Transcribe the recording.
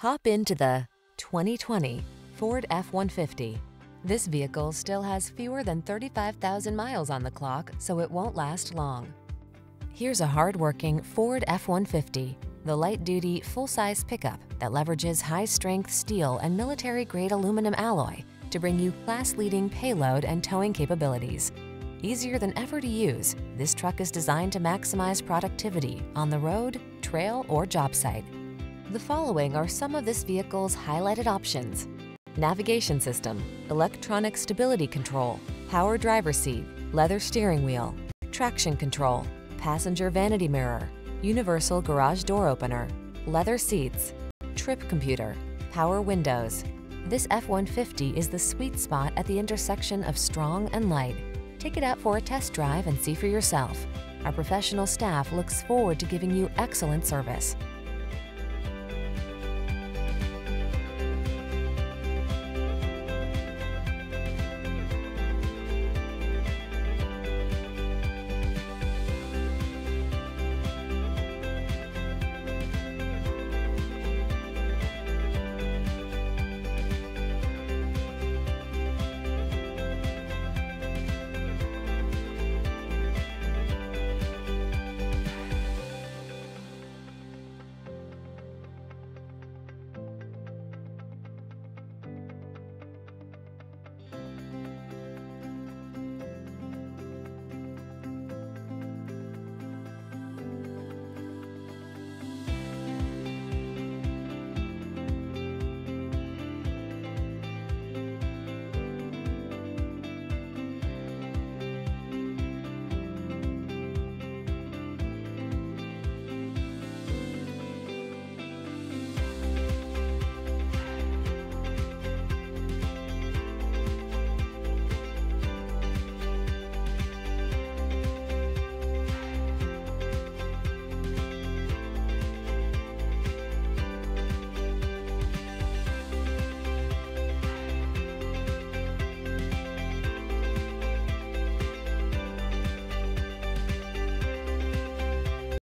Hop into the 2020 Ford F-150. This vehicle still has fewer than 35,000 miles on the clock, so it won't last long. Here's a hard-working Ford F-150, the light-duty, full-size pickup that leverages high-strength steel and military-grade aluminum alloy to bring you class-leading payload and towing capabilities. Easier than ever to use, this truck is designed to maximize productivity on the road, trail, or job site. The following are some of this vehicle's highlighted options. Navigation system, electronic stability control, power driver seat, leather steering wheel, traction control, passenger vanity mirror, universal garage door opener, leather seats, trip computer, power windows. This F-150 is the sweet spot at the intersection of strong and light. Take it out for a test drive and see for yourself. Our professional staff looks forward to giving you excellent service.